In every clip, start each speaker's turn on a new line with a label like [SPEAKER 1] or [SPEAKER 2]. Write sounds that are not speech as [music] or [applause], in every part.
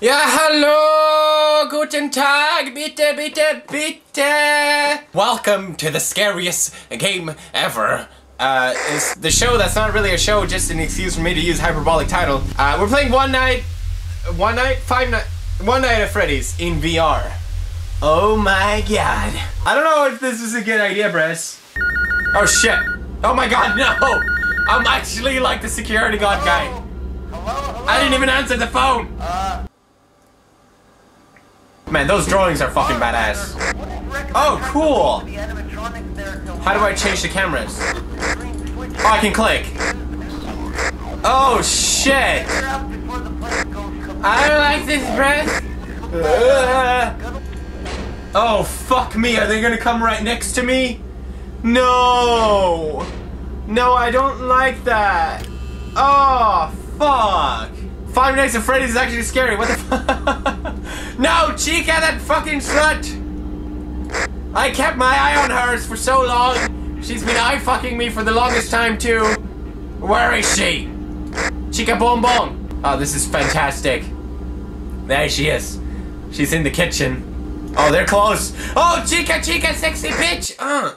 [SPEAKER 1] Ja, hallo! Guten Tag! Bitte, bitte, bitte! Welcome to the scariest game ever. Uh, it's the show that's not really a show, just an excuse for me to use hyperbolic title. Uh, we're playing One Night, One Night, Five Night, One Night at Freddy's in VR. Oh my god. I don't know if this is a good idea, Bress. Oh shit. Oh my god, no! I'm actually like the security guard guy. Hello. I didn't even answer the phone! Man, those drawings are fucking badass. Oh, cool! How do I change the cameras? Oh, I can click. Oh, shit! I don't like this breath. Uh, oh, fuck me. Are they gonna come right next to me? No! No, I don't like that. Oh, fuck. Five Nights at Freddy's is actually scary. What the fuck? [laughs] no, Chica, that fucking slut! I kept my eye on hers for so long. She's been eye fucking me for the longest time, too. Where is she? Chica Boom Boom. Oh, this is fantastic. There she is. She's in the kitchen. Oh, they're close. Oh, Chica, Chica, sexy bitch. Uh.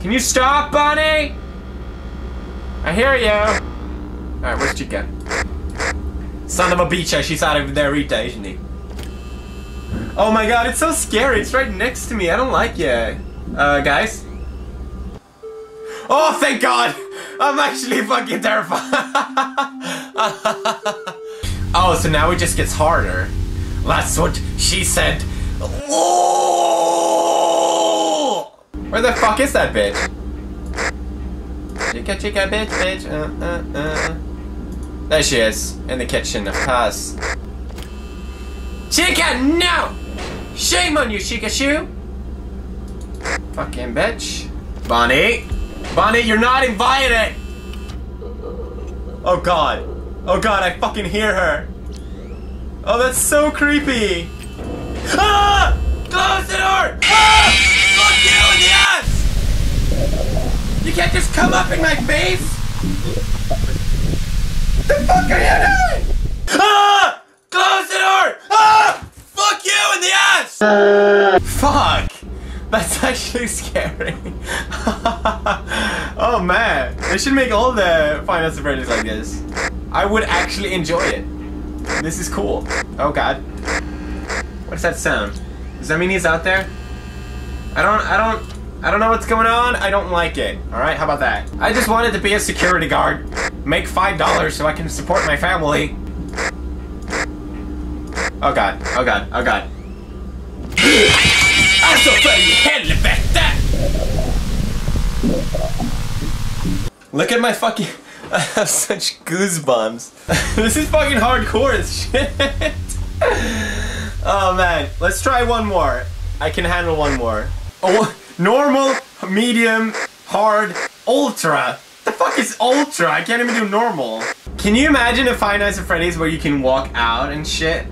[SPEAKER 1] Can you stop, Bonnie? I hear you. Alright, where's Chica? Son of a bicha, she's out of there, Rita, isn't he? Oh my god, it's so scary. It's right next to me. I don't like it. Uh, guys? Oh, thank god! I'm actually fucking terrified. [laughs] oh, so now it just gets harder. That's what she said. Where the fuck is that bitch? Chica, chica, bitch, bitch. Uh, uh, uh. There she is, in the kitchen, of course. Chica, no! Shame on you, Chica Shoe! Fucking bitch. Bonnie! Bonnie, you're not invited! Oh god. Oh god, I fucking hear her. Oh, that's so creepy. Ah! Close the door! Ah! Fuck you in the ass! You can't just come up in my face! The fuck are you doing? Ah! Close the door! Ah! Fuck you in the ass! Fuck! That's [laughs] actually scary. [laughs] oh man, they should make all the at Freddy's like this. I would actually enjoy it. This is cool. Oh god. What's that sound? Does that mean he's out there? I don't, I don't, I don't know what's going on. I don't like it. All right, how about that? I just wanted to be a security guard, make five dollars so I can support my family. Oh god, oh god, oh god. [gasps] Look at my fucking... [laughs] I have such goosebumps. [laughs] this is fucking hardcore as shit. [laughs] oh man, let's try one more. I can handle one more. Oh, normal, medium, hard, ultra. The fuck is ultra? I can't even do normal. Can you imagine a Five Nights at Freddy's where you can walk out and shit?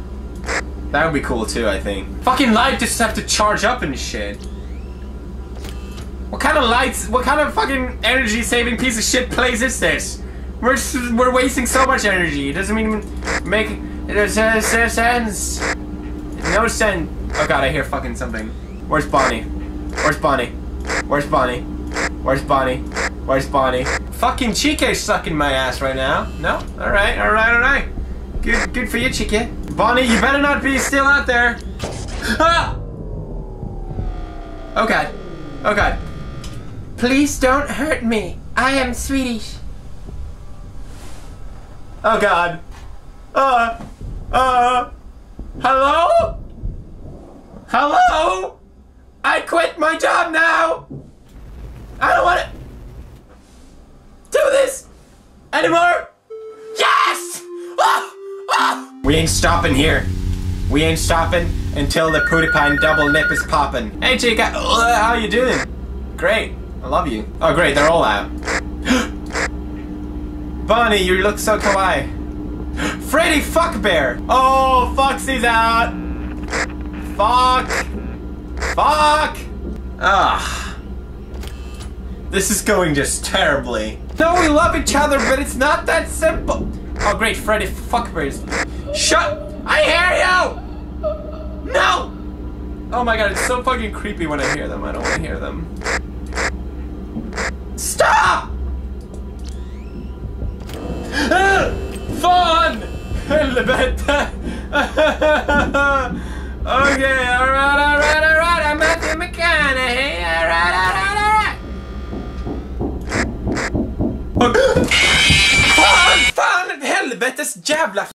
[SPEAKER 1] That would be cool too, I think. Fucking light just have to charge up and shit. What kind of lights, what kind of fucking energy saving piece of shit place is this? We're we're wasting so much energy. It doesn't even make it does sense. No sense. Oh god, I hear fucking something. Where's Bonnie? Where's Bonnie? Where's Bonnie? Where's Bonnie? Where's Bonnie? Fucking Chica's sucking my ass right now. No? Alright, alright, alright. Good good for you, Chica. Bonnie, you better not be still out there. Ah! Oh god. Oh god. Please don't hurt me. I am Swedish. Oh god. Uh. Uh. Hello? Hello? I quit my job now. I don't want to do this anymore. Yes! Ah! Ah! We ain't stopping here. We ain't stopping until the Putipine double nip is popping. Hey Chica, uh, how you doing? Great, I love you. Oh great, they're all out. [gasps] Bonnie, you look so kawaii. Freddy Fuckbear! Oh, Foxy's out! Fuck! Fuck! Ah. This is going just terribly. No, we love each other, but it's not that simple. Oh great, Freddy Fuckberries. Shut! I hear you! No! Oh my god, it's so fucking creepy when I hear them. I don't want to hear them. Stop! [gasps] Helvete! [laughs] okay, alright. Fan! Helvetes jävla